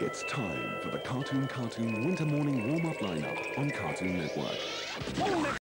It's time for the Cartoon Cartoon Winter Morning Warm-Up lineup on Cartoon Network.